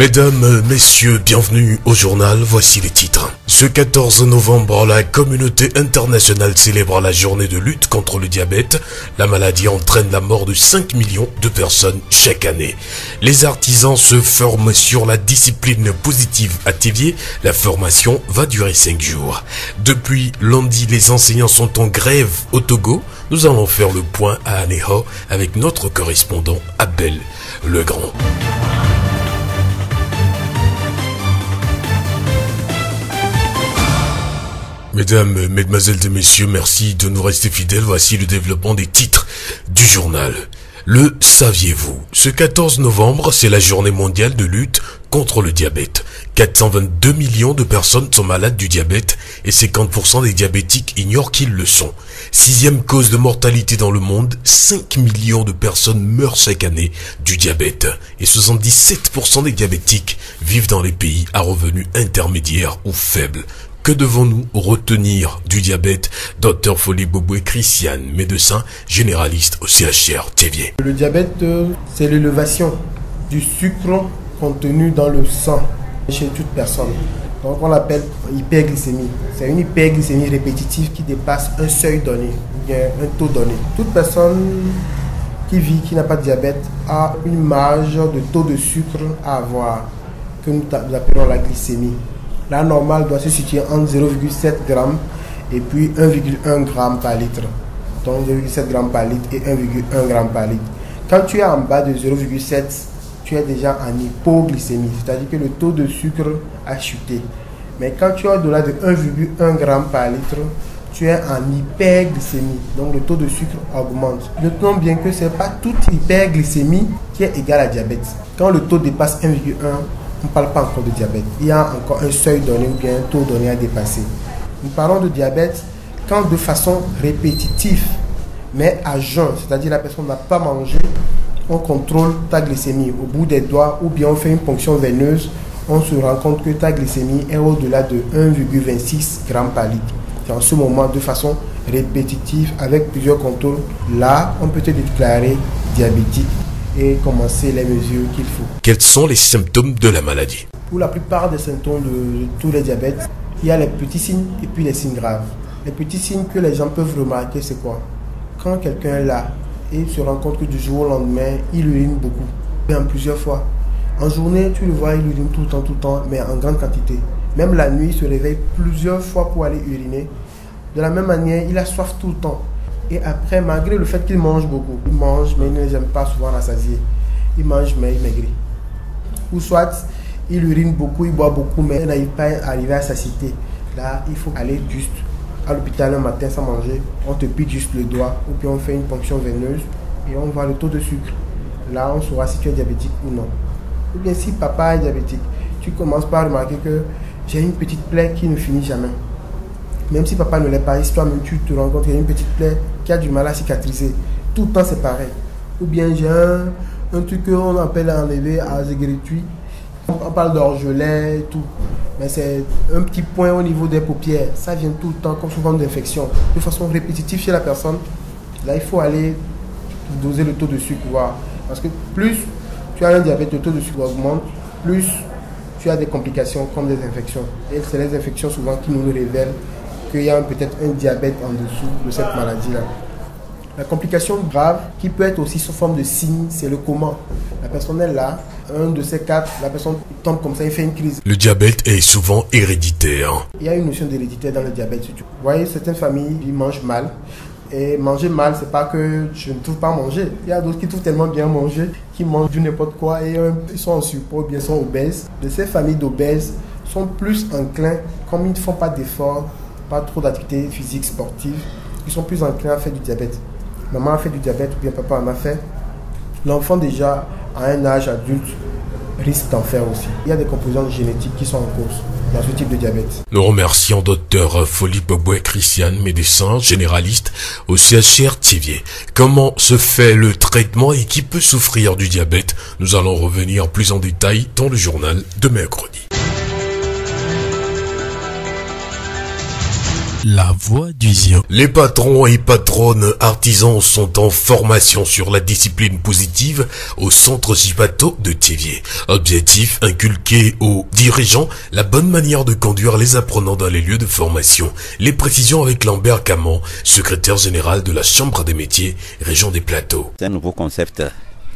Mesdames, messieurs, bienvenue au journal, voici les titres. Ce 14 novembre, la communauté internationale célèbre la journée de lutte contre le diabète. La maladie entraîne la mort de 5 millions de personnes chaque année. Les artisans se forment sur la discipline positive à Tivier. La formation va durer 5 jours. Depuis lundi, les enseignants sont en grève au Togo. Nous allons faire le point à Aneho avec notre correspondant Abel Legrand. Mesdames, Mesdemoiselles et Messieurs, merci de nous rester fidèles. Voici le développement des titres du journal. Le saviez-vous? Ce 14 novembre, c'est la journée mondiale de lutte contre le diabète. 422 millions de personnes sont malades du diabète et 50% des diabétiques ignorent qu'ils le sont. Sixième cause de mortalité dans le monde, 5 millions de personnes meurent chaque année du diabète et 77% des diabétiques vivent dans les pays à revenus intermédiaires ou faibles. Que devons-nous retenir du diabète? Docteur Folie Boboué Christiane, médecin généraliste au CHR Thévier. Le diabète, euh, c'est l'élévation du sucre contenu dans le sang chez toute personne. Donc on l'appelle hyperglycémie. C'est une hyperglycémie répétitive qui dépasse un seuil donné, un taux donné. Toute personne qui vit, qui n'a pas de diabète, a une marge de taux de sucre à avoir, que nous appelons la glycémie. La normale doit se situer entre 0,7 g et puis 1,1 g par litre. Donc 0,7 g par litre et 1,1 g par litre. Quand tu es en bas de 0,7, tu es déjà en hypoglycémie, c'est-à-dire que le taux de sucre a chuté. Mais quand tu es au-delà de 1,1 g par litre, tu es en hyperglycémie. Donc le taux de sucre augmente. Notons bien que ce n'est pas toute hyperglycémie qui est égale à diabète. Quand le taux dépasse 1,1, on ne parle pas encore de diabète. Il y a encore un seuil donné ou bien un taux donné à dépasser. Nous parlons de diabète quand de façon répétitive, mais à jeun, c'est-à-dire la personne n'a pas mangé, on contrôle ta glycémie au bout des doigts ou bien on fait une ponction veineuse, on se rend compte que ta glycémie est au-delà de 1,26 g par litre. C'est en ce moment de façon répétitive avec plusieurs contrôles. Là, on peut te déclarer diabétique et commencer les mesures qu'il faut. Quels sont les symptômes de la maladie Pour la plupart des symptômes de, tous les diabètes, il y a les petits signes et puis les signes graves. Les petits signes que les gens peuvent remarquer, c'est quoi? Quand quelqu'un est là et se rend compte que du jour au lendemain, il urine beaucoup, même plusieurs fois. En journée, tu le vois, il urine tout le temps, tout le temps, mais en grande quantité. Même la nuit, il se réveille plusieurs fois pour aller uriner. De la même manière, il a soif tout le temps. Et après, malgré le fait qu'il mange beaucoup, il mange, mais il ne aime pas souvent rassasier. Il mange, mais il maigrit. Ou soit, il urine beaucoup, il boit beaucoup, mais il n'arrive pas à arriver à satiété. Là, il faut aller juste à l'hôpital un matin sans manger. On te pique juste le doigt, ou puis on fait une ponction veineuse et on voit le taux de sucre. Là, on saura si tu es diabétique ou non. Ou bien si papa est diabétique, tu commences par remarquer que j'ai une petite plaie qui ne finit jamais. Même si papa ne l'est pas, si toi-même tu te rends compte qu'il y a une petite plaie qui a du mal à cicatriser, tout le temps c'est pareil. Ou bien j'ai un, truc qu'on appelle enlever à gratuit. On parle d'orgelet et tout. Mais c'est un petit point au niveau des paupières. Ça vient tout le temps comme souvent d'infection. De façon répétitive chez la personne. Là, il faut aller doser le taux de sucre. Voir. Parce que plus tu as un diabète, le taux de sucre augmente, plus tu as des complications comme des infections. Et c'est les infections souvent qui nous révèlent qu'il y a peut-être un diabète en dessous de cette maladie-là. La complication grave, qui peut être aussi sous forme de signe, c'est le coma. La personne est là, un de ces quatre, la personne tombe comme ça, il fait une crise. Le diabète est souvent héréditaire. Il y a une notion d'hérédité dans le diabète. Vous voyez, certaines familles, ils mangent mal. Et manger mal, c'est pas que je ne trouve pas manger. Il y a d'autres qui trouvent tellement bien manger, qui mangent du n'importe quoi et euh, ils sont en surpoids, bien sont obèses. De ces familles d'obèses sont plus enclins, comme ils ne font pas d'efforts, pas trop d'activité physique, sportive, ils sont plus enclins à faire du diabète. Maman a fait du diabète ou bien papa en a fait. L'enfant déjà à un âge adulte risque d'en faire aussi. Il y a des composantes génétiques qui sont en cause dans ce type de diabète. Nous remercions docteur Folie Boboué Christiane, médecin généraliste au CHR Tivier. Comment se fait le traitement et qui peut souffrir du diabète? Nous allons revenir plus en détail dans le journal de mercredi. La voix du Zion. Les patrons et patronnes artisans sont en formation sur la discipline positive au centre Jibato de Thiviers. Objectif, inculquer aux dirigeants la bonne manière de conduire les apprenants dans les lieux de formation. Les précisions avec Lambert Camon, secrétaire général de la Chambre des métiers, région des Plateaux. C'est un nouveau concept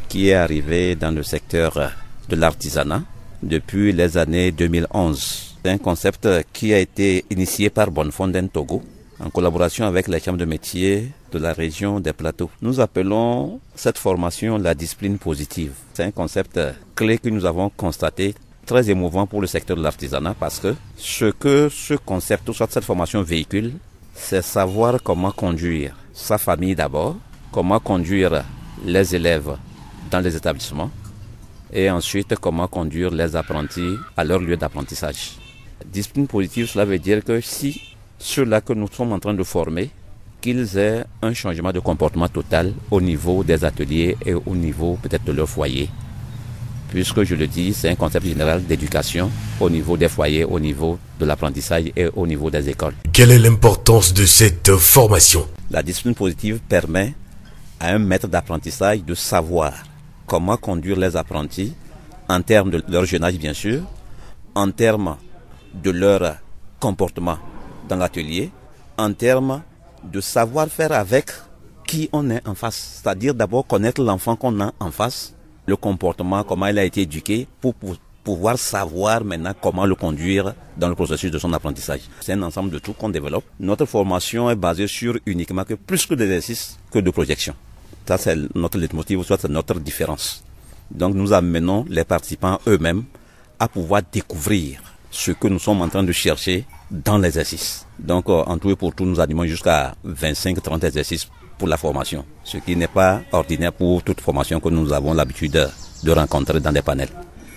qui est arrivé dans le secteur de l'artisanat depuis les années 2011 c'est un concept qui a été initié par Bonnefonden Togo en collaboration avec la Chambre de métier de la région des plateaux. Nous appelons cette formation la discipline positive. C'est un concept clé que nous avons constaté très émouvant pour le secteur de l'artisanat parce que ce que ce concept, ou soit cette formation véhicule, c'est savoir comment conduire sa famille d'abord, comment conduire les élèves dans les établissements et ensuite comment conduire les apprentis à leur lieu d'apprentissage. Discipline positive, cela veut dire que si ceux-là que nous sommes en train de former, qu'ils aient un changement de comportement total au niveau des ateliers et au niveau peut-être de leur foyer. Puisque je le dis, c'est un concept général d'éducation au niveau des foyers, au niveau de l'apprentissage et au niveau des écoles. Quelle est l'importance de cette formation? La discipline positive permet à un maître d'apprentissage de savoir comment conduire les apprentis en termes de leur jeune âge bien sûr, en termes de leur comportement dans l'atelier en termes de savoir faire avec qui on est en face. C'est-à-dire d'abord connaître l'enfant qu'on a en face, le comportement, comment il a été éduqué, pour, pouvoir savoir maintenant comment le conduire dans le processus de son apprentissage. C'est un ensemble de tout qu'on développe. Notre formation est basée sur uniquement que plus que d'exercices que de projection. Ça, c'est notre leitmotiv, soit c'est notre différence. Donc, nous amenons les participants eux-mêmes à pouvoir découvrir ce que nous sommes en train de chercher dans l'exercice. Donc, euh, en tout et pour tout, nous animons jusqu'à 25-30 exercices pour la formation, ce qui n'est pas ordinaire pour toute formation que nous avons l'habitude de rencontrer dans des panels.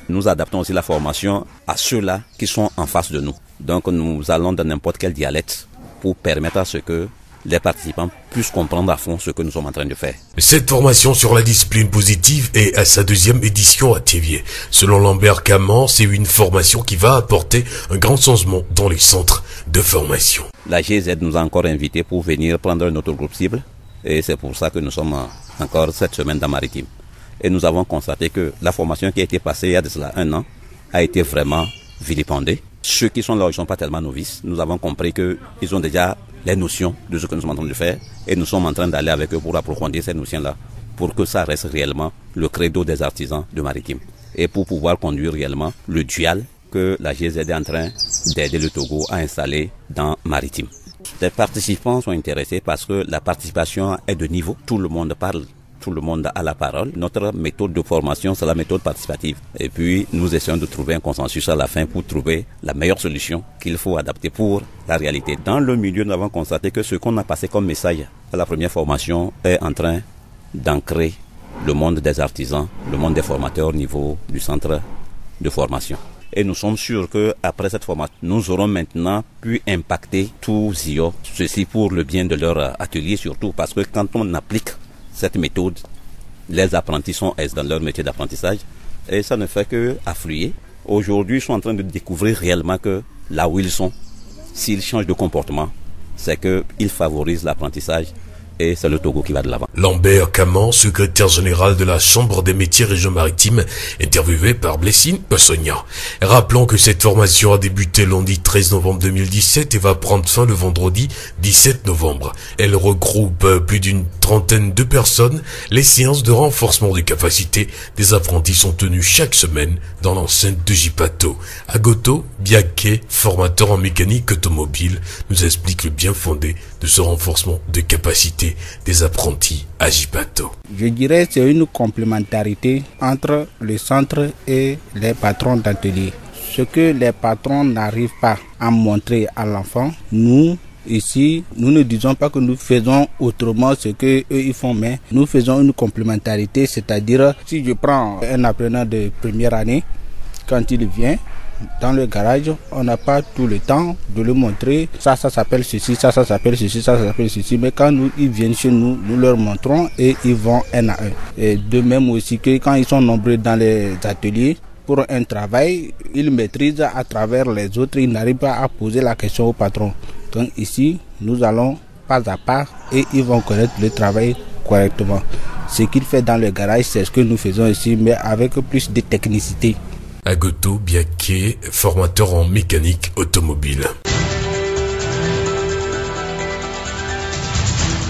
Nous adaptons aussi la formation à ceux-là qui sont en face de nous. Donc, nous allons dans n'importe quel dialecte pour permettre à ce que les participants puissent comprendre à fond ce que nous sommes en train de faire. Cette formation sur la discipline positive est à sa deuxième édition à Théviers. Selon Lambert Caman, c'est une formation qui va apporter un grand changement dans les centres de formation. La GZ nous a encore invités pour venir prendre notre groupe cible et c'est pour ça que nous sommes encore cette semaine dans Maritime. Et nous avons constaté que la formation qui a été passée il y a de cela un an a été vraiment vilipendée. Ceux qui sont là, ils ne sont pas tellement novices. Nous avons compris qu'ils ont déjà les notions de ce que nous sommes en train de faire et nous sommes en train d'aller avec eux pour approfondir ces notions-là pour que ça reste réellement le credo des artisans de maritime et pour pouvoir conduire réellement le dual que la GZ est en train d'aider le Togo à installer dans maritime. Les participants sont intéressés parce que la participation est de niveau. Tout le monde parle tout le monde a la parole. Notre méthode de formation, c'est la méthode participative. Et puis, nous essayons de trouver un consensus à la fin pour trouver la meilleure solution qu'il faut adapter pour la réalité. Dans le milieu, nous avons constaté que ce qu'on a passé comme message à la première formation est en train d'ancrer le monde des artisans, le monde des formateurs au niveau du centre de formation. Et nous sommes sûrs que après cette formation, nous aurons maintenant pu impacter tous ZIO, ceci pour le bien de leur atelier surtout, parce que quand on applique cette méthode, les apprentis sont dans leur métier d'apprentissage et ça ne fait que affluer. Aujourd'hui, ils sont en train de découvrir réellement que là où ils sont, s'ils changent de comportement, c'est qu'ils favorisent l'apprentissage Lambert Caman, secrétaire général de la Chambre des métiers région maritime, interviewé par Blessine Sonia. Rappelons que cette formation a débuté lundi 13 novembre 2017 et va prendre fin le vendredi 17 novembre. Elle regroupe plus d'une trentaine de personnes. Les séances de renforcement des capacités des apprentis sont tenues chaque semaine dans l'enceinte de Jipato. Agoto Biake, formateur en mécanique automobile, nous explique le bien fondé de ce renforcement de capacités des apprentis à Jipato. Je dirais que c'est une complémentarité entre le centre et les patrons d'atelier. Ce que les patrons n'arrivent pas à montrer à l'enfant, nous, Ici, nous ne disons pas que nous faisons autrement ce que eux ils font, mais nous faisons une complémentarité, c'est-à-dire si je prends un apprenant de première année, quand il vient, dans le garage, on n'a pas tout le temps de le montrer. Ça, ça s'appelle ceci, ça, ça s'appelle ceci, ça, s'appelle ceci. Mais quand nous, ils viennent chez nous, nous leur montrons et ils vont un à un. Et de même aussi que quand ils sont nombreux dans les ateliers, pour un travail, ils maîtrisent à travers les autres, ils n'arrivent pas à poser la question au patron. Donc ici, nous allons pas à pas et ils vont connaître le travail correctement. Ce qu'il fait dans le garage, c'est ce que nous faisons ici, mais avec plus de technicité. Agoto Biaké, formateur en mécanique automobile.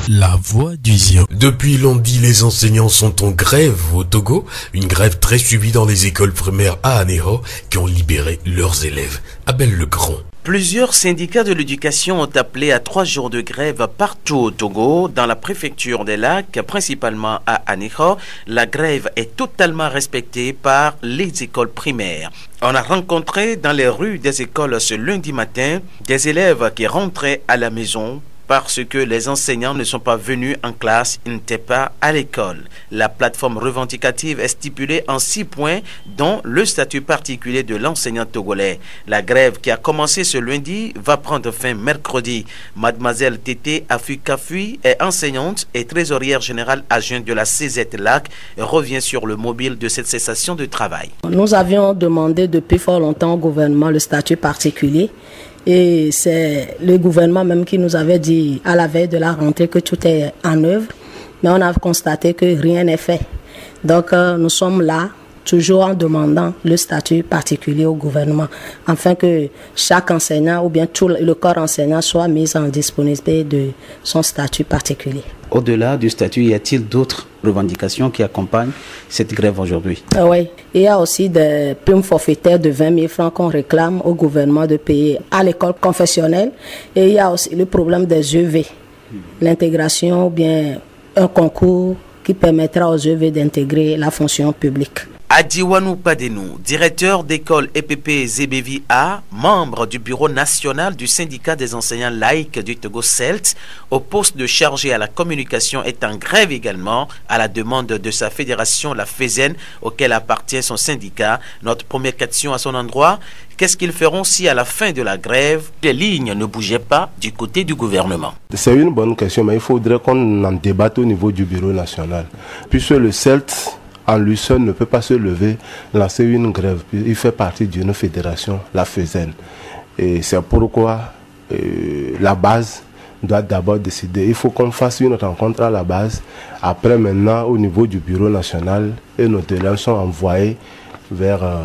La voix du Zion. Depuis lundi, les enseignants sont en grève au Togo, une grève très suivie dans les écoles primaires à Aného qui ont libéré leurs élèves. Abel Legrand. Plusieurs syndicats de l'éducation ont appelé à trois jours de grève partout au Togo, dans la préfecture des lacs, principalement à Aného. La grève est totalement respectée par les écoles primaires. On a rencontré dans les rues des écoles ce lundi matin des élèves qui rentraient à la maison parce que les enseignants ne sont pas venus en classe, ils n'étaient pas à l'école. La plateforme revendicative est stipulée en six points, dont le statut particulier de l'enseignant togolais. La grève qui a commencé ce lundi va prendre fin mercredi. Mademoiselle Tété Afukafui est enseignante et trésorière générale adjointe de la CZ LAC et revient sur le mobile de cette cessation de travail. Nous avions demandé depuis fort longtemps au gouvernement le statut particulier et c'est le gouvernement même qui nous avait dit à la veille de la rentrée que tout est en œuvre. Mais on a constaté que rien n'est fait. Donc euh, nous sommes là toujours en demandant le statut particulier au gouvernement, afin que chaque enseignant ou bien tout le corps enseignant soit mis en disponibilité de son statut particulier. Au-delà du statut, y a-t-il d'autres revendications qui accompagnent cette grève aujourd'hui? Ah oui, il y a aussi des primes forfaitaires de 20 000 francs qu'on réclame au gouvernement de payer à l'école confessionnelle. Et il y a aussi le problème des EV, l'intégration ou bien un concours qui permettra aux EV d'intégrer la fonction publique. Adiwanou Padenou, directeur d'école EPP ZBV A, membre du bureau national du syndicat des enseignants laïcs du Togo CELT, au poste de chargé à la communication est en grève également à la demande de sa fédération, la FESEN, auquel appartient son syndicat. Notre première question à son endroit, qu'est-ce qu'ils feront si à la fin de la grève, les lignes ne bougeaient pas du côté du gouvernement? C'est une bonne question, mais il faudrait qu'on en débatte au niveau du bureau national. Puisque le CELT en lui seul ne peut pas se lever, lancer une grève. Il fait partie d'une fédération, la FESEN. Et c'est pourquoi euh, la base doit d'abord décider. Il faut qu'on fasse une rencontre à la base. Après, maintenant, au niveau du bureau national, et nos délais sont envoyés vers euh,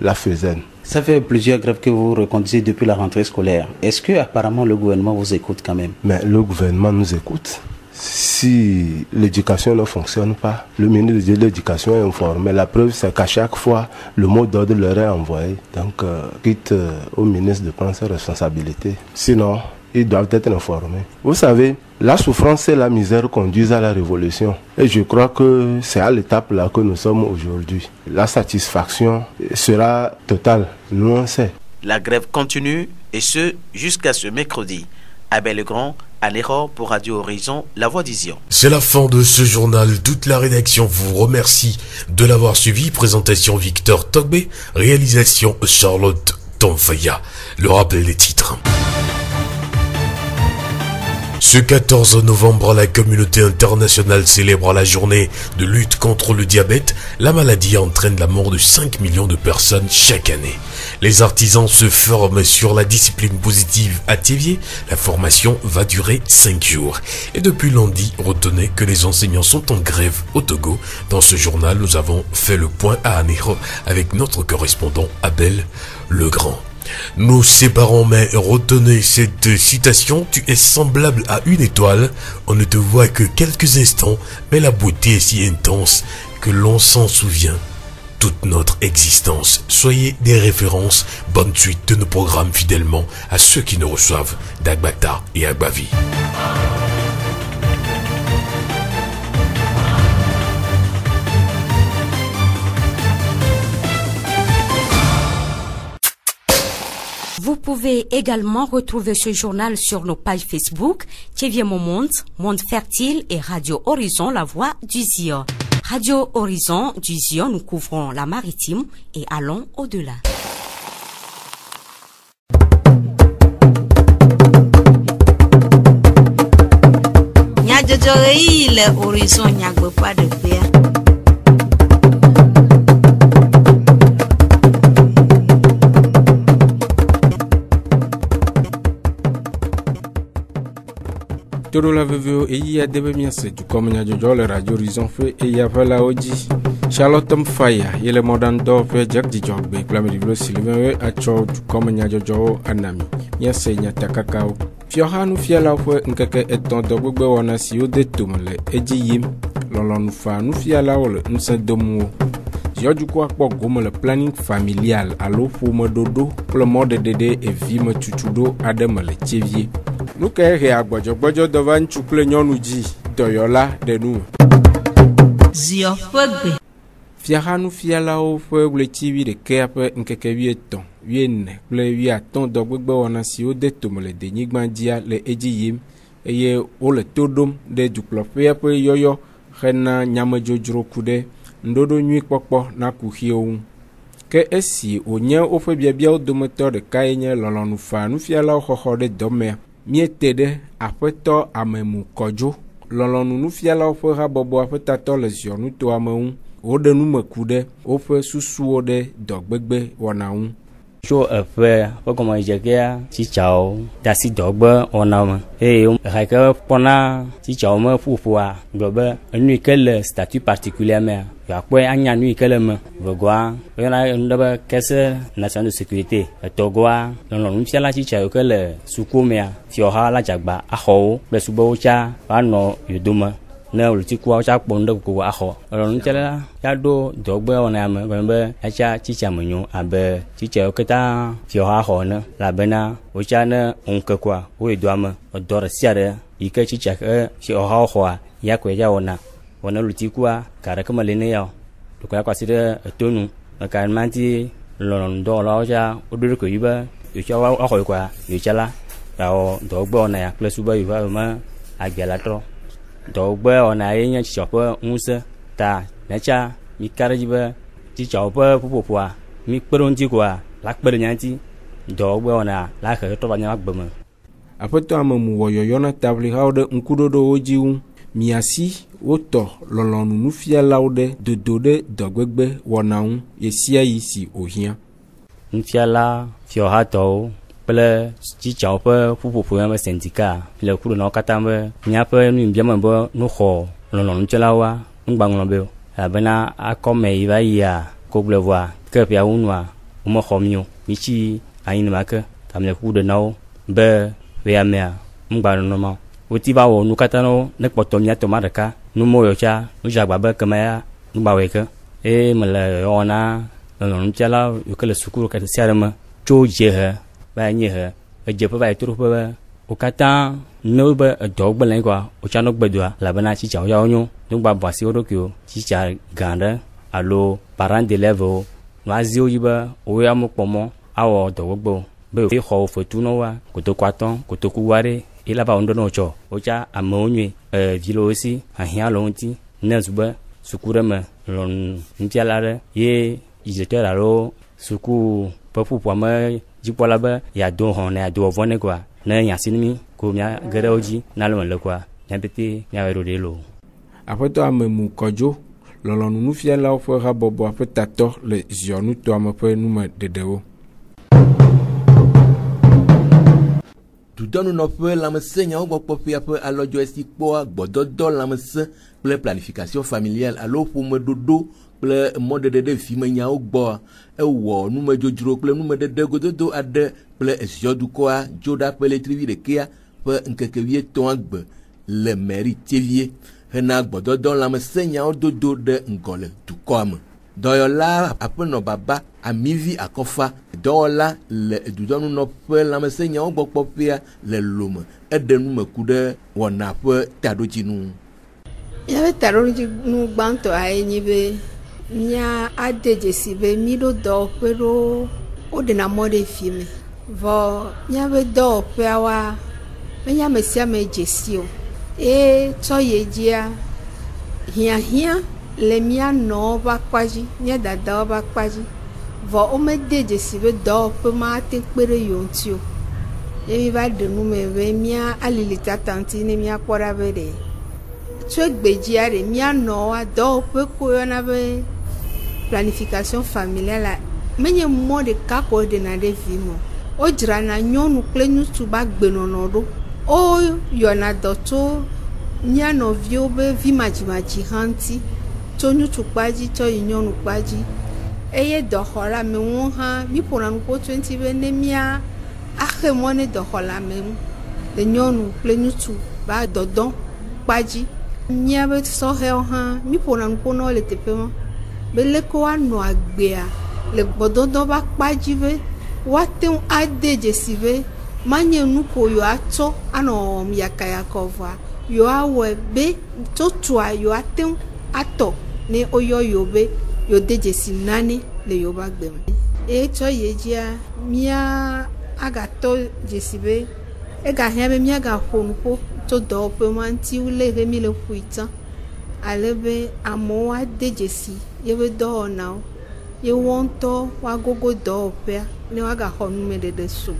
la FESEN. Ça fait plusieurs grèves que vous reconduisez depuis la rentrée scolaire. Est-ce que apparemment le gouvernement vous écoute quand même? Mais le gouvernement nous écoute. Si l'éducation ne fonctionne pas, le ministre de l'Éducation est informé. La preuve, c'est qu'à chaque fois, le mot d'ordre leur est envoyé. Donc, euh, quitte euh, au ministre de prendre ses responsabilités. Sinon, ils doivent être informés. Vous savez, la souffrance et la misère conduisent à la révolution. Et je crois que c'est à l'étape là que nous sommes aujourd'hui. La satisfaction sera totale. Nous, on sait. La grève continue et ce jusqu'à ce mercredi. Abel Legrand, à l'erreur pour Radio Horizon, La Voix d'Ision. C'est la fin de ce journal. Toute la rédaction vous remercie de l'avoir suivi. Présentation Victor Togbe, réalisation Charlotte Tonfaya. Le rappel des titres. Ce 14 novembre, la communauté internationale célèbre la journée de lutte contre le diabète. La maladie entraîne la mort de 5 millions de personnes chaque année. Les artisans se forment sur la discipline positive à Théviers. La formation va durer 5 jours. Et depuis lundi, retenez que les enseignants sont en grève au Togo. Dans ce journal, nous avons fait le point à Anéro avec notre correspondant Abel Legrand. Nous séparons, mais retenez cette citation. Tu es semblable à une étoile. On ne te voit que quelques instants, mais la beauté est si intense que l'on s'en souvient toute notre existence. Soyez des références. Bonne suite de nos programmes fidèlement à ceux qui nous reçoivent d'Agbata et Agbavi. Vous pouvez également retrouver ce journal sur nos pages Facebook, Mon Monde, Monde Fertile et Radio Horizon, La Voix du Zion. Radio Horizon du Zion, nous couvrons la maritime et allons au-delà. nyagbeƒea ɖeƒea toɖola veviwo eyi ade be miase dukɔmenyadzɔdzɔ le radio horizon ƒe eyaƒelawo dzi charlotte faya ye le mɔɖaŋudɔwɔƒe dzegdzidzɔgbe kple ameɖiblo silive be atsɔ dukɔmenyadzɔdzɔwo ana mi miase nyatakakawo fiɔhanufialawo ƒe ŋkeke etɔ̃ dɔgbegbe wɔna siwo de tome le edzi yim. Lɔlɔ̃nufa nufialawo le ŋusẽ dom wo ziɔdzukua kpɔ gome le planning familial alo ƒomeɖoɖo kple mɔɖeɖe ɖe evimetsutsुɖo aɖe me le tsevie nu ke he agbɔdzɔgbɔdzɔ dɔ va ŋutsu kple nyɔnu dzi dɔyɔla ɖe nu me Ziɔ ƒe gbe. fiahanufialawo ƒe ɣleti wuiɖekea ƒe ŋkeke wuietɔ̃ wuiene kple wuiatɔ̃ dɔgbegbe wɔna siwo de tome le denyigba dzia le edzi yim eye wole to ɖom ɖe dukplɔƒea ƒe yɔyɔ hena nyamedzodzro ku ɖe ŋɖoɖo nyui kpɔkpɔ na kuxiwo ŋu ke esi wònye woƒe biabiawo dometɔ ɖeka ye nye lɔlɔ̃nufa nufialawo xɔxɔ ɖe dɔmea miete ɖe aƒetɔ amemu kɔdzo lɔlɔ̃nu nufialawo ƒe habɔbɔa ƒe tatɔ le ziɔnutoame ŋu. Woɖe nume ku ɖe woƒe susuwo ɖe dɔgbegbe wɔna ŋu tso eƒe ƒe gɔmedzedzea tsitsawo de asi dɔgbe wɔna me eye eha ke kpɔna tsitsawo me ƒoƒoa gblɔ be enu yi ke le statut particulier mea yeakpɔe anya nu yi ke le me. Vegɔa woyɔna enu ɖe be caisse nationale de sécurité etɔgɔa lɔlɔ̃nufiala tsitsa yiwo ke le sukuwo mea fiɔha la dzagba axɔwo kple sugbɔwo tsa woanɔ yodome ne wòlutikuawo tsa kpɔ nu ɖe koko axɔ lɔlɔ̃nufiala ya ɖo dɔgbe wɔna ya me gɔme be etsa tsitsa me nyo abe tsitsa yiwo katã fiɔha xɔ ene elabena wotsa ne ŋke koa woyi doa me edɔ ɖe sia ɖe yi ke tsitsa ke fiɔhawo xɔa ya koe dza wɔna wɔna lutikua ga ɖeke mele ne ya o ɖeko ya kɔ asi ɖe etonu meka ma ŋuti lɔlɔ̃nudɔwɔlawo tsa woɖo ɖokoe yi be yotsa woaxɔ yi koa yotsa la. Yawɔ dɔgbe wɔna ya kple sube yi va me agbia la trɔ dɔwɔgbe wɔna ye nye tsitsɔ ƒe ŋusẽ ta netsa mi ka ɖe dzi be tsitsɔwo ƒe ƒuƒoƒoa mi kpe ɖe ŋuti koa la kpe ɖe nya ŋuti dɔwɔgbe wɔna la he trɔ va nye agbe me. aƒetɔ amemu wɔ yɔyɔ na tablihawo ɖe ŋkuɖoɖowo dzi ŋu miasi wotɔ lɔlɔ̃nu nufialawo ɖe dodo ɖe dɔgbegbe wɔna ŋu ye sia yi si wòhiã. Nufiala fiɔhatɔwo kple tsitsawo ƒe ƒuƒoƒo ya be sendika. Le ku ɖe na wo katã be míaƒe nuyimbiame be nuxɔ lɔlɔnutsɔlawoa nugbaŋlɔ be o. Elabena akɔme yi va yia kogble kogblevɔa ke ƒea ŋu nua womexɔ mi o mitsi anyinema ke game le ku ɖe na wo be ƒea mea ŋugbanɔnɔma woti va wɔ nu katã na wo ne kpɔtɔ miatɔ ma ɖeka numɔyɔ tsa nudze agba be kema ya nugbawɔe ke. Eye mele yɔwɔ na lɔlɔ̃nufiala yiwo ke le suku ɖe sia ɖe me tso dzehe va nye he edzeƒe va yi toɖoƒe be wo katã ne wobe edɔwo gbe le anyi kɔa wotsã no gbedoa elabena tsitsawo ya wonyo nogba bɔ asi wo ɖokuiwo tsitsa gã ɖe alo parent d'élève wo woazi wo dzi be wo ya mekpɔ mɔ awɔ dɔwɔgbe o be xɔ wo fetu na woa kotoku atɔ kotoku woaɖe ye la va wo ŋɖɔ ne wotsɔ wotsa amewo nyoe evi le wo si ahiã le wo ŋuti ne zu be suku ɖe me lɔnu nufiala ɖe ye dzidzɔtɔ alo suku ƒe ƒuƒoa me dzikpɔla be yeado hɔn ne yeado vɔ ne koa ne nyasi ne mi ko mia ge ɖe wo dzi na le me le koa mia pete miawɔe ɖo ɖe lo. aƒetɔ amemu kɔdzo lɔlɔ̃nu nufialawo ƒe habɔbɔa ƒe tatɔ le ziɔnutoame ƒe nume ɖeɖewo. dudɔnunɔƒe lãmesẽnyawo gbɔ kpɔƒea ƒe alɔdzɔ esi kpɔa gbɔdɔdɔ lãmesẽ kple planification familiale alo ƒomeɖoɖo kple mɔɖeɖe ɖe vimenyawo gbɔa ewɔ numedzodzro kple numeɖeɖe gododo aɖe kple eziɔdukɔa dzo ɖa ƒe letri wi ɖekea ƒe ŋkeke wuietɔ̃a gbe le meri tievie hena gbɔdɔdɔ lãmesẽnyawo dodo ɖe ŋgɔ le dukɔa me. Dɔyɔla aƒenɔ baba amivi akɔfa. Dɔwɔla le dudɔnunɔƒe lãmesẽnyawo gbɔ kpɔƒea le lome. Eɖe nume ku ɖe wɔna ƒe taɖodzinu. míaƒe taɖodzinu gbãtɔ aye nye be mía ade dzesi be mí ɖo dɔwɔƒe ɖo woɖena mɔ ɖe fi me. Vɔ míaƒe dɔwɔƒeawoa menye ame sia ame dzesi o. Eye tsɔ ye dzia hiahiã le mía nɔwo ƒe akpa dzi mía dadawo ƒe akpa dzi. Vɔ womede dzesi be dɔwɔƒe ma te kpe ɖe yewo ŋuti o. Ye mi va ɖe nu me be mía alili tata ŋuti ne míakpɔ ɖa be ɖe. Tso egbe dzia ɖe mía nɔwoa dɔwɔƒe ko yɔna be planification familiale menye mɔ ɖeka ko ɖena ɖe vi me wodzrana nyɔnu kple ŋutsu ƒe agbenɔnɔ ɖo woyɔna dɔ tso mía nɔviwo be vimadzimadzi hã ŋuti tso ŋutsu kpadzi tsɔ yi nyɔnu kpadzi eye dɔxɔlamewo hã míƒona nu ƒo tso ŋuti be ne mía axe mɔ ne dɔxɔlamewo le nyɔnu kple ŋutsu va dɔdɔ kpadzi míabe sɔhɛwo hã míƒona nu ƒo na wo le teƒe ma be leke woanɔ agbea. Le gbɔdɔdɔ ƒe akpadzi be woate ŋu ade dzesi be manye nu ko yewoatsɔ anɔ wɔwɔm yakayaka vɔa yewoawɔe be tso tua yewoate ŋu atɔ ne woyɔ yewo be yewode dzesi nane le yewo ƒe agbe me. Eye tsɔ yi dzia mía agatɔ dzesi be egahiã be míagaƒo nu ƒo tso dɔwɔƒe ma ŋuti wole he mi le ƒoe tsã ale be amewo ade dzesi yeƒe dɔwɔnawo ye woawo ŋutɔ woagogo dɔwɔƒea ne woagaxɔ numeɖeɖe so.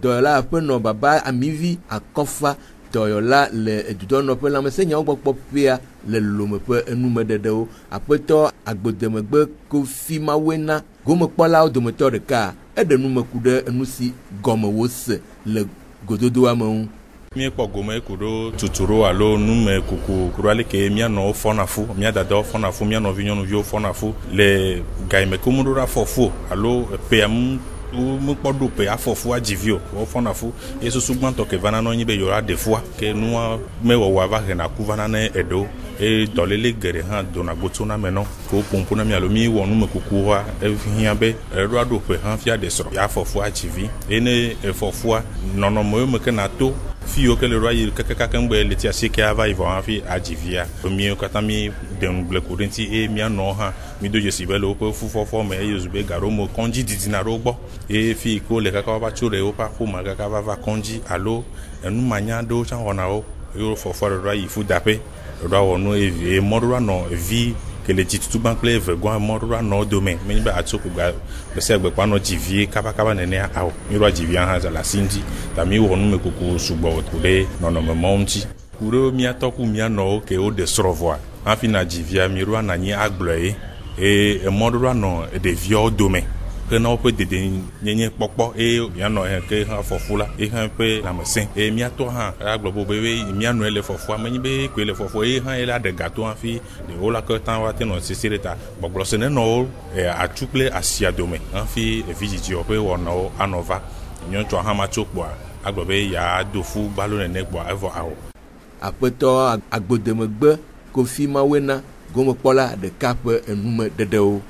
Dɔyɔla aƒenɔ baba amivi akɔfa dɔyɔla le edudɔnɔƒe lãmesẽnyawo gbɔkpɔ ƒea le lome ƒe enumeɖeɖewo. Aƒetɔ agbodemegbe kofi mawoe na gomekpɔlawo dometɔ ɖeka. Eɖe numeku ɖe enu si gɔme wose le gododoa me ŋu míekpɔ gome ku ɖo tuturo alo nume kuku ku ɖo aleke míanɔwo fɔna fu mía dadawo fɔna fu mía nɔvi nyɔnuviwo fɔna fu le gaime ke mu ɖo ɖe afɔ fu alo epea mu mekpɔ ɖo pe afɔ fu adzivi o wofɔna fu ye susu gbãtɔ ke vana nɔ anyi be yewoa ɖe fua ke nua mewɔwɔa va hena ku vana ne eɖewo eye dɔléle geɖe hã dona gbotso na me nɔ ko ƒoƒo na mi alo mi wɔ numekukuwoa ehiã be eɖo aɖo ƒe hã fia ɖe srɔ̃ ya afɔfua adzivi eye ne efɔfua nɔnɔme me ke na to fi yiwo ke le ɖoa yi kakakake ŋgbe leti asieke ava yivɔ e hafi adzi via miwo katã mi deŋugble ko ɖe ŋuti eye mianɔ hã mido dzesi be le woƒe fufɔfɔ me eye zu be gaɖomo kɔndzi didina ɖe wo gbɔ eye fi yi ke wole kaka wova tso ɖe woƒe aƒome kaka vava kɔndzi alo enumanya aɖewo tsã wɔna wo. Eye wo fɔfɔ ɖoɖoa yi fudaƒe ɖoɖoa wɔ nu eye mɔɖoɖoa nɔ evi ke le dzitutu gbã kple eve gɔ̃ mɔɖoɖo anɔ dome. Menye be atso ko gba gbe sia gbe kpa anɔ dzivie kabakaba nenea awɔ mi ɖo dzivia hã le asi ŋuti. Ta mi wɔ numekuku sugbɔ ku ɖe nɔnɔme mɔwo ŋuti. Ku ɖe miatɔ ku mianɔwo ke woɖe srɔ̃ vɔa hafi na dzivia mi ɖo ananyi agblɔe ye. Eye emɔɖoɖo anɔ ɖeviawo dome ke na woƒe dedenyenye kpɔkpɔ eye mianɔ hã ke hã fɔfu la ye hã ƒe lãmesẽ. Eye miatɔ hã agblɔ bo be mianɔe le fɔfua menye be koe le fɔfua ye hã ye la ɖe gato hafi ɖewo la ke tã woate nɔ sese ɖe ta. Gbɔgblɔ se ne nɔwo atu kple asia dome hafi evidzidziwo ƒe wɔnawo anɔ va. Nyɔnutsua hã ma tso kpoa agblɔ be yeado fu gbalo nene kpoa evɔ awɔ. Aƒetɔ agbodemegbe kofi mawoe na gomekpɔla ɖeka ƒe enume ɖeɖewo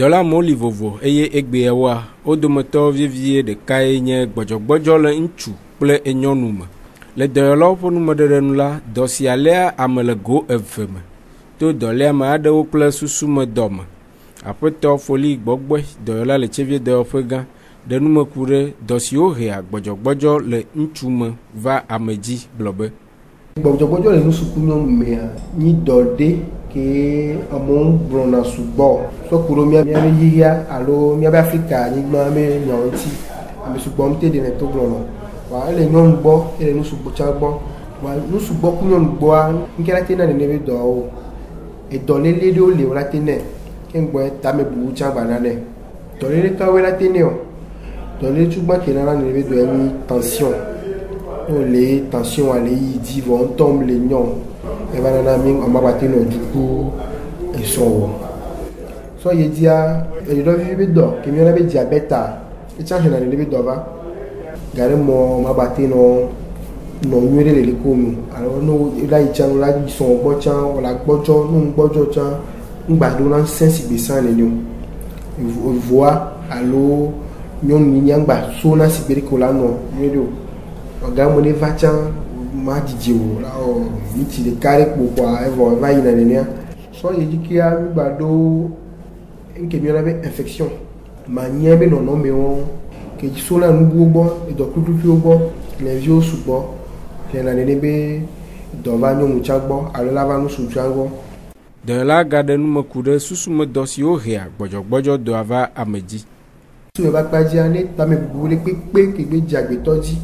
dɔla amewo li vovo eye egbeawoa wo dometɔ vevie ɖekae nye gbɔdzɔgbɔdzɔ le ŋutsu kple enyɔnu me. Le dɔyɔlawo ƒe numeɖeɖe nu la dɔ sia léa ame le go eve me to dɔléame aɖewo kple susumedɔ me aƒetɔ foli gbɔgbɔe dɔyɔla le tsevie dɔyɔƒe gã ɖe numeku ɖe dɔ siwo hea gbɔdzɔgbɔdzɔ le ŋutsu me va ame dzi gblɔ be gbɔdzɔgbɔdzɔ le nusuku nyɔnu mea nyi dɔ ɖe ke amewo gblɔna sugbɔ sɔku ɖo míabe yiyia alo míabe afrika anyigba be nyawo ŋuti ame sugbɔ ŋuti ɖe ne to gblɔnɔ wa ele nyɔnu gbɔ ele nusugbɔ tsa gbɔ wa nusugbɔ ku nyɔnu gbɔa nke la te na nene be dɔwo edɔlele ɖewo le wo la te nɛ ke ŋgbɔ tame bubu tsa gba na nɛ dɔlele kawoe la te nɛ o dɔlele tsugba ke nana nene be dɔ enyi tension le tension ale yi dzi vɔ ŋutɔ le nyɔ eva nana mi ɔma ba te nɔ duku esɔwɔ sɔ ye dzia eɖɔvi be dɔ ke miɔna be diabeta etsa hena nene be dɔ va gaɖe mɔ ɔma ba te nɔ nɔ nyuie ɖe le le ko nu alo no la yi tsa la sɔn gbɔ tsa wòle gbɔdzɔ nu gbɔdzɔ tsa ŋgbaɖo na sɛn si gbe san nene o voa alo nyɔnu nyangba so na si gbe ɖe ko la nɔ nyuie ɖe o ọ̀gá mo va tsã ma dzidzi o la ɔ ŋutsi ɖeka ɖe kpo kɔa evɔ eva yina nenea sɔdzi dzikea migba ɖo ŋke miɔna be infection. Manyɛ be nɔnɔmewo ke sona nuguwo gbɔ edɔkutututwo gbɔ lɛviwo sugbɔ lɛna nene be dɔ va nyɔnu tsa gbɔ alo la va nusutsua gbɔ dɔyɔla ga ɖe nume ku ɖe susumedɔ siwo hea gbɔdzɔgbɔdzɔ dɔa va ame dzi. sume va ne tame bubu ɖe kpekpe kegbe dze agbetɔ dzi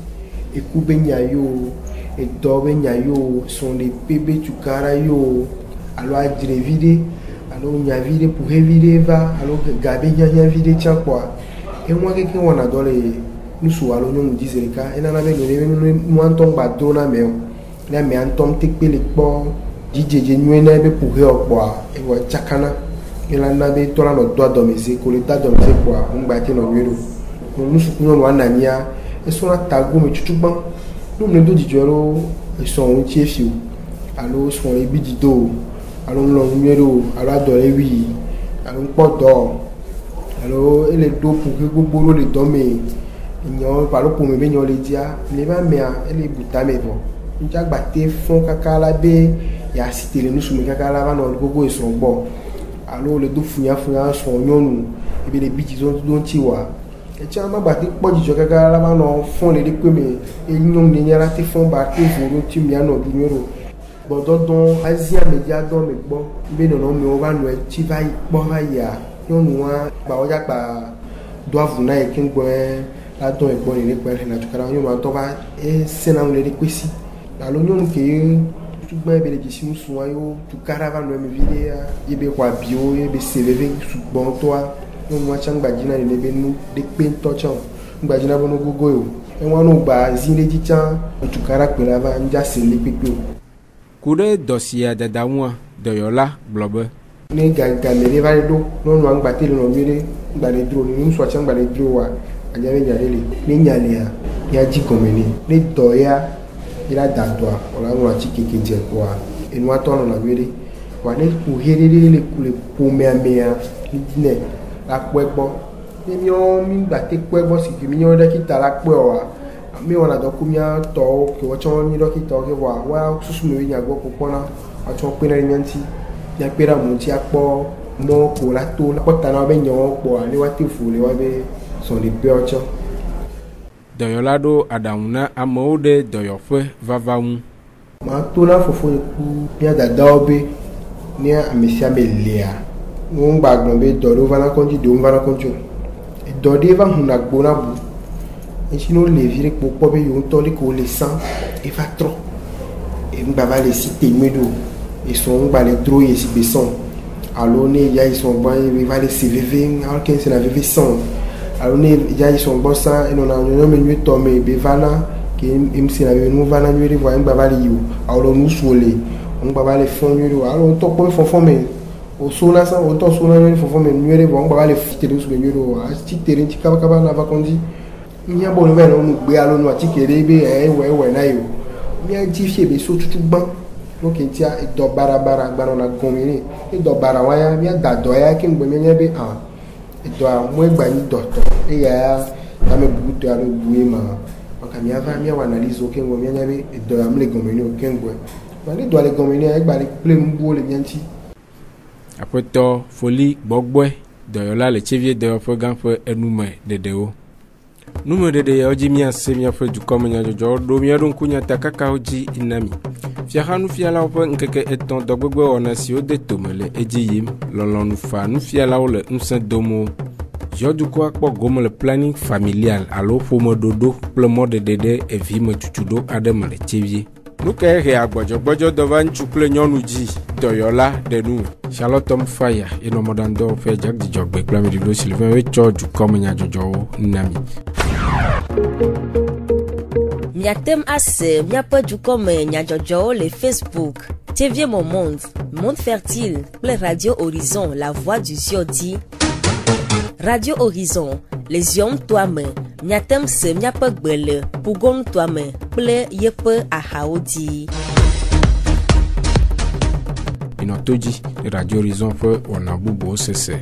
eku be nya yo edɔ be nya yo sɔlepe be tukara yo alo adzrevi ɖe alo nyavi ɖe ƒoxevi ɖe va alo ga be hiahiãvi ɖe tsã kpɔa enua keke wɔna dɔ le nusu alo nyɔnu dize ɖeka enana be nyɔnu be nu nua ŋutɔ gba do na mɛ o. Ne amea ŋutɔ ŋutɔ kpe le kpɔ dzidzedze nyuie na ebe ƒohe o kpɔa ewɔ tsakana. Ela na be tɔla nɔ do adɔmeze ko le do adɔmeze kpɔa ŋugba te nɔ nyuie ɖo. Nusuku nyɔnua nania esɔna ta gome tutu gbã numle do dzidzɔ ɖo esɔn ŋuti efi o. Alo sɔn le bi dzido o. Alo ŋlɔ nyuie ɖo alo adɔ le wi alo ŋkpɔ dɔ alo ele do ƒohe gbogbo ɖo le dɔ me nyɔ alo ƒome be nyɔ le dzia le ba mea ele bu tame vɔ ŋutsa gbate fɔn kaka la be yasi te le nusume kaka la va nɔ gbogbo esrɔ̃ gbɔ alo le do funyafunya srɔ̃ nyɔnu ebe le bi dzidzɔ do ŋuti tí wọn bá gbà tí pọ̀ jìjọ gẹ́gẹ́ ara wọn nọ fún lè pé mi eyín omi yàrá tí fún ba tí ìfòrò tí mi àná bí yòrò gbọdọdún azia mi dza dọ mi gbọ bí nọnọ mi wọn bá nọ va yi kpọ va yia nyɔnu wa gba wọn dza gba do avu na yi keŋgbɔ yɛ la dɔ yi gbɔ yi ne kpɛ na tukara nyɔnu atɔ va esena ŋu le ɖe si alo nyɔnu ke sugbɛ ebe le dzesi ŋu sua yio tukara va nɔ mi vi ɖe ya ebe xɔ abiwo ebe se veve sugbɔtɔa. nwacha mgbajina dị n'ebe n'ekpe ntọcha mgbajina bụ n'ogogo iwu enwanụ gbazire jicha ntukara kpere ava njasi lekpekpe ku ɖe dɔ sia dada ŋua dɔyɔla gblɔ be ne gamele ɖe va ɖe ɖo nyɔnua ŋgbate le nɔvi ɖe gbale dro ne ŋutsua tsã gbale dro wa anya be nya ɖe le ne nya lea ya dzi gɔme ne ne dɔ ya yira da dɔa wòle aŋlɔ atsi keke dze kɔa enua tɔ nɔna nyuie ɖe wa ne ku he ɖe ɖe le ƒomea mea ne la kpɔe gbɔ ne miɔ mi gba te kpɔe gbɔ si ke mi nyɔ ɖɔkita la kpɔe oa mi wɔna dɔ ku mia tɔwo ke wotsɔ nyi ɖɔkitawo ke voa wa susu me nya gbɔ kpɔkpɔna woatsɔ kpe ɖe mia ŋuti miakpe ɖe amewo ŋuti akpɔ mɔ ko la to la kpɔ ta na be nyawo kpɔa ne woate fu le wa be sɔɖeƒeawo tsɔ. dɔyɔla ɖo aɖaŋu na amewo ɖe dɔyɔƒe vava ŋu. maa to na fofo yi ku mia dadawo be ne ame sia ame lea ŋu gba gblɔ be dɔ ɖewo va na kɔntsi ɖewo va na kɔntsi o dɔ ɖe va huna gbo na bu esi ne wole vi ɖe kpɔ kpɔ be yewo ŋutɔ ɖe ko le sã eva trɔ ŋgba va le si te nyuie ɖo esɔn ŋgba le dro ye si gbe sɔn alo ne ya yi sɔn gbɔ ye va le se veve alo ke se na veve sɔn alo ne ya yi sɔn gbɔ sã enɔna nyɔnyɔme nyuie tɔ me be va na ke em se na veve nu va na nyuie ɖe vɔa ŋgba va le yi o alo nu su le ŋgba va le fɔn nyuie ɖe o alo ŋutɔ kpɔ fɔfɔ me o suna san o tɔ sona nyɔri fɔfɔ mɛ nyɔri bɔ n gbaba le fitere sugu nyɔri o. A ti tere ti kabakaba nafa kɔnti miya bɔ nufɛ n'o nu gbe alo nu a ti kere be ɛ e, wɛ wɛ n'a ye o. Miya ti fie be so tutu gbã n'o ke ti a dɔ baara baara gbanɔ la gɔmi e dɔ baara wa ya miya da dɔ ya ke ŋgbɛ miya nya be ah, a e dɔ e a mɔ egba yi dɔ tɔ eya ya yame bugu tɔ alo bu ye ma. Ɔka miya va miya wa analize o ke ŋgbɛ miya nya be dɔ ya mle gɔmi ne o ke ŋgbɛ wa ne dɔ le gɔmi ne ya egba le kple nubuwo le miya ŋti aƒetɔ foli gbɔgbɔe dɔyɔla le tsevie dɔyɔƒe gã ƒe enume ɖeɖewo. Numeɖeɖe yawo dzi míase míaƒe dukɔmenyadzɔdzɔwo ɖo mía ɖo ŋku nyatakakawo dzi na mi. Fiaxanufialawo ƒe ŋkeke etɔ̃ dɔgbegbe wɔna siwo de tome le edzi yim. Lɔlɔ̃nufa nufialawo le ŋusẽ dom wo. Yɔdukɔa kpɔ gome le planning familial alo ƒomeɖoɖo kple mɔɖeɖe ɖe evimetutuɖo aɖe me le tsevie nu ka he agbɔdzɔgbɔdzɔ dɔ va ŋutsu kple nyɔnu dzi dɔyɔla ɖe nu faya yenɔ ƒe kple ameɖiɖo dukɔmenyadzɔdzɔwo na mi. Ase dukɔme nyadzɔdzɔwo le facebook tv momont monde fertile kple radio horizon la voix du ziɔ dzi radio horizon le ziɔm toa me miatem se míaƒe gbe le pugon toa me kple yeƒe axawo dzi. Yinɔ to dzi radio horizon ƒe wɔna bubuwo sese